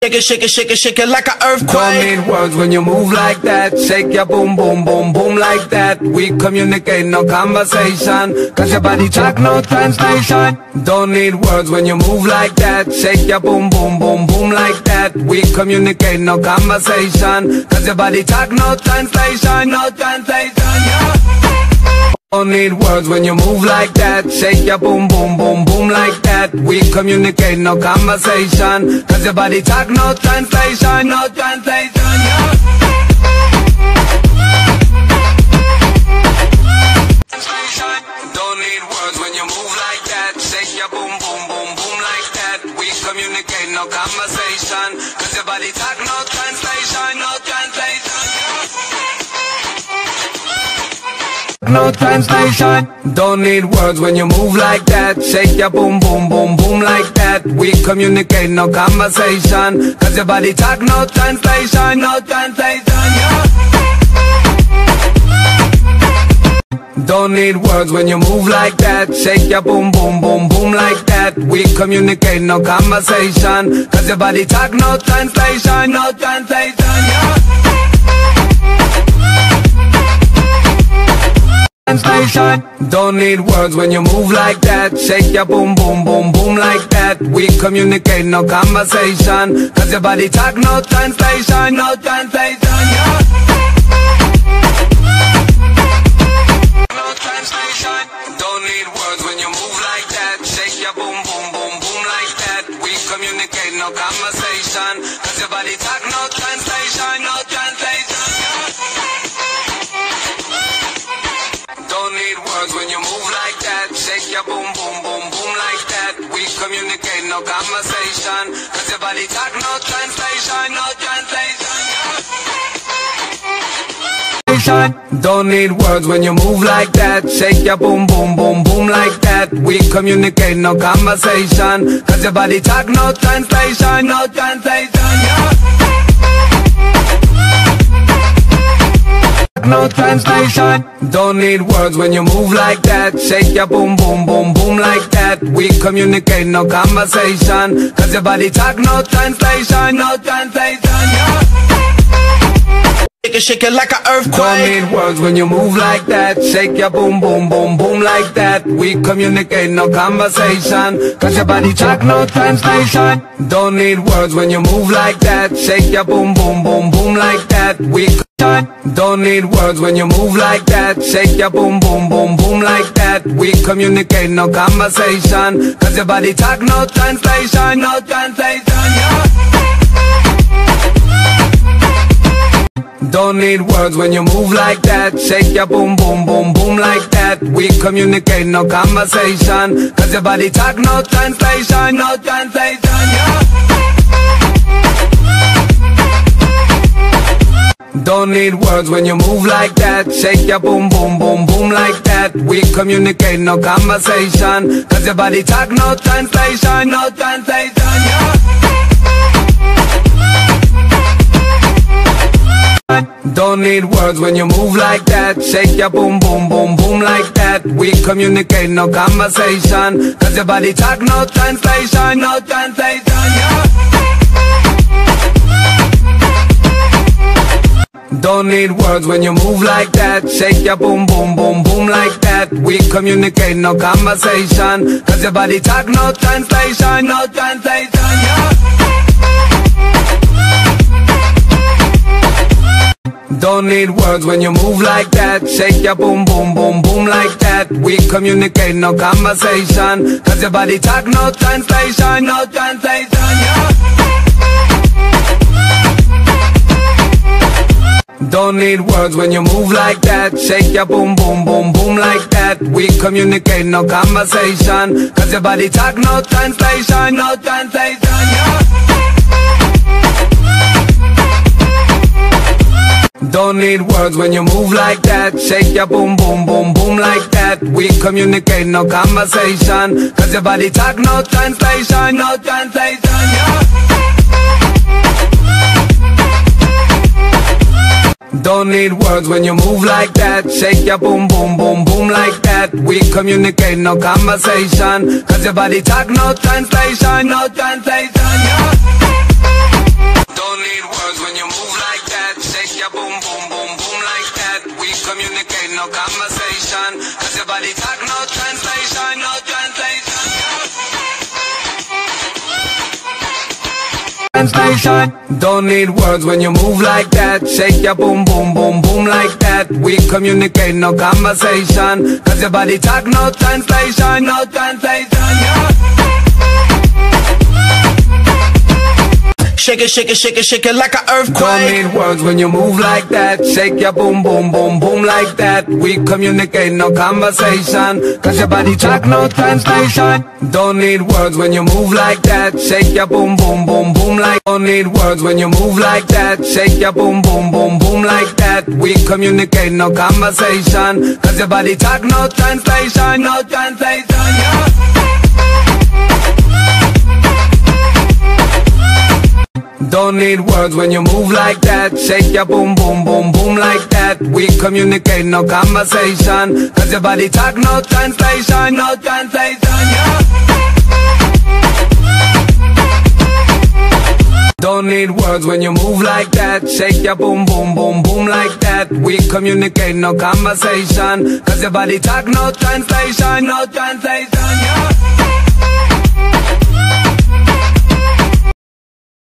Shake it, shake it, shake it, shake it like an Don't earthquake. need words when you move like that. Shake your boom, boom, boom, boom like that. We communicate, no conversation. Cause your body talk, no translation. Don't need words when you move like that. Shake your boom, boom, boom, boom like that. We communicate, no conversation. Cause your body talk, no translation, no translation. Yeah. Don't need words when you move like that. Shake your boom, boom, boom, boom like that. We communicate, no conversation. Cause your body talk, no translation, no translation. Yeah. Communicate, no conversation. Cause your body talk, no translation, no translation. No translation. Don't need words when you move like that. Shake your boom, boom, boom, boom like that. We communicate, no conversation. Cause your body talk, no translation, no translation. Yeah. Don't need words when you move like that. Shake your boom, boom, boom, boom like that. We communicate, no conversation. Cause your body talk, no translation, no translation. Yeah. Translation. Don't need words when you move like that. Shake your boom, boom, boom, boom like that. We communicate, no conversation. Cause your body talk, no translation, no translation. Yeah. Your boom, boom, boom, boom like that. We communicate, no conversation. Cause your body talk, no translation, no translation. Don't need words when you move like that. Shake your boom, boom, boom, boom like that. We communicate, no conversation. Cause your body talk, no translation. No translation. Don't need words when you move like that. Shake your boom, boom, boom, boom like that. We communicate, no conversation. Cause your body talk, no translation, no translation. Yeah. Shake it, shake it like an Don't need words when you move like that. Shake your boom, boom, boom, boom like that. We communicate, no conversation. Cause your body talk, no translation. Don't need words when you move like that. Shake your boom, boom, boom, boom like that. We don't need words when you move like that. Shake your boom, boom, boom, boom like that. We communicate, no conversation. Cause your body talk, no translation, no translation. Yeah. Don't need words when you move like that. Shake your boom, boom, boom, boom like that. We communicate, no conversation. Cause your body talk, no translation, no translation. Yeah. Don't need words when you move like that. Shake your boom, boom, boom, boom like that. We communicate, no conversation. Cause your body talk, no translation, no translation. Don't need words when you move like that. Shake your boom, boom, boom, boom like that. We communicate, no conversation. Cause your body talk, no translation, no translation. Yeah. Don't need words when you move like that. Shake your boom, boom, boom, boom like that. We communicate, no conversation. Cause your body talk, no translation, no translation. Yeah. Don't need words when you move like that. Shake your boom, boom, boom, boom like that. We communicate, no conversation. Cause your body talk, no translation, no translation. Yeah. Don't need words when you move like that. Shake your boom, boom, boom, boom like that. We communicate, no conversation. Cause your body talk, no translation, no translation. Don't need words when you move like that. Shake your boom, boom, boom, boom like that. We communicate, no conversation. Cause your body talk, no translation, no translation. Yeah. Don't need words when you move like that. Shake your boom, boom, boom, boom like that. We communicate, no conversation. Cause your body talk, no translation, no translation. Yeah. No conversation. Cause your body talk, no translation, no. Translation. Don't need words when you move like that. Shake your boom, boom, boom, boom like that. We communicate, no conversation. Cause your body talk, no translation, no translation. Yeah. Shake it, shake it, shake it, shake it like an Don't earthquake. need words when you move like that. Shake your boom, boom, boom, boom like that. We communicate, no conversation. Cause your body talk, no translation. Don't need words when you move like that. Shake your boom, boom, boom, boom like. Don't need words when you move like that. Shake your boom, boom, boom, boom like that. We communicate, no conversation. Cause your body talk, no translation, no translation. Don't need words when you move like that. Shake your boom, boom, boom, boom like that. We communicate, no conversation. Cause your body talk, no translation, no translation, yeah. Don't need words when you move like that. Shake your boom, boom, boom, boom like that. We communicate, no conversation. Cause your body talk, no translation, no translation, yeah.